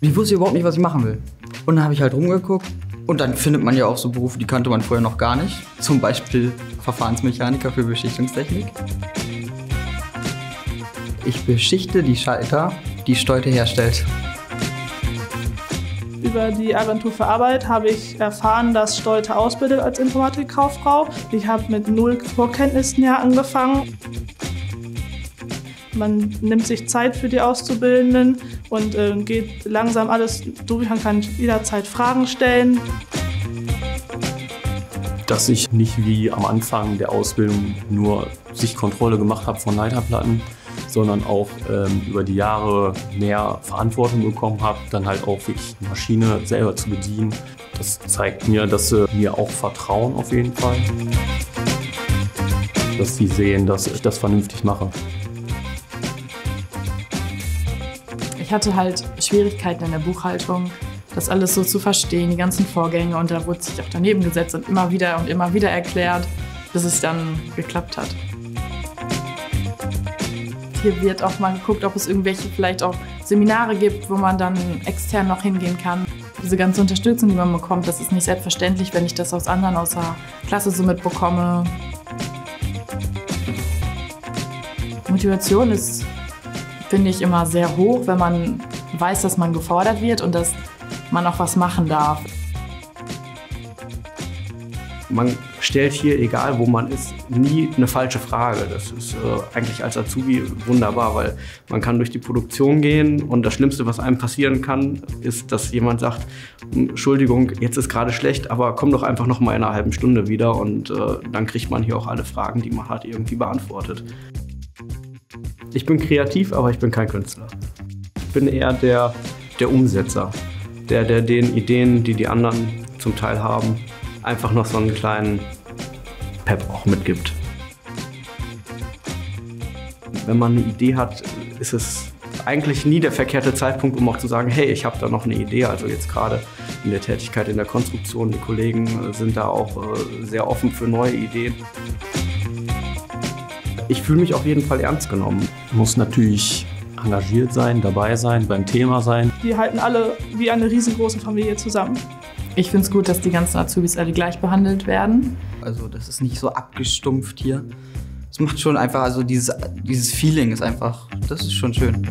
Ich wusste überhaupt nicht, was ich machen will. Und dann habe ich halt rumgeguckt. Und dann findet man ja auch so Berufe, die kannte man vorher noch gar nicht. Zum Beispiel Verfahrensmechaniker für Beschichtungstechnik. Ich beschichte die Schalter, die Steute herstellt. Über die Agentur für Arbeit habe ich erfahren, dass Stolte ausbildet als Informatikkauffrau. Ich habe mit null Vorkenntnissen ja angefangen. Man nimmt sich Zeit für die Auszubildenden und äh, geht langsam alles durch. Man kann jederzeit Fragen stellen. Dass ich nicht wie am Anfang der Ausbildung nur Sichtkontrolle gemacht habe von Leiterplatten, sondern auch ähm, über die Jahre mehr Verantwortung bekommen habe, dann halt auch wirklich die Maschine selber zu bedienen. Das zeigt mir, dass sie mir auch vertrauen auf jeden Fall. Dass sie sehen, dass ich das vernünftig mache. Ich hatte halt Schwierigkeiten in der Buchhaltung, das alles so zu verstehen, die ganzen Vorgänge. Und da wurde sich auch daneben gesetzt und immer wieder und immer wieder erklärt, bis es dann geklappt hat. Hier wird auch mal geguckt, ob es irgendwelche vielleicht auch Seminare gibt, wo man dann extern noch hingehen kann. Diese ganze Unterstützung, die man bekommt, das ist nicht selbstverständlich, wenn ich das aus anderen aus der Klasse so mitbekomme. Motivation ist finde ich immer sehr hoch, wenn man weiß, dass man gefordert wird und dass man auch was machen darf. Man stellt hier, egal wo man ist, nie eine falsche Frage. Das ist äh, eigentlich als Azubi wunderbar, weil man kann durch die Produktion gehen und das Schlimmste, was einem passieren kann, ist, dass jemand sagt, Entschuldigung, jetzt ist gerade schlecht, aber komm doch einfach noch mal in einer halben Stunde wieder und äh, dann kriegt man hier auch alle Fragen, die man hat, irgendwie beantwortet. Ich bin kreativ, aber ich bin kein Künstler. Ich bin eher der, der Umsetzer, der, der den Ideen, die die anderen zum Teil haben, einfach noch so einen kleinen Pep auch mitgibt. Wenn man eine Idee hat, ist es eigentlich nie der verkehrte Zeitpunkt, um auch zu sagen, hey, ich habe da noch eine Idee. Also jetzt gerade in der Tätigkeit in der Konstruktion, die Kollegen sind da auch äh, sehr offen für neue Ideen. Ich fühle mich auf jeden Fall ernst genommen. Muss natürlich engagiert sein, dabei sein, beim Thema sein. Die halten alle wie eine riesengroße Familie zusammen. Ich finde es gut, dass die ganzen Azubis alle gleich behandelt werden. Also das ist nicht so abgestumpft hier. Es macht schon einfach, also dieses, dieses Feeling ist einfach, das ist schon schön.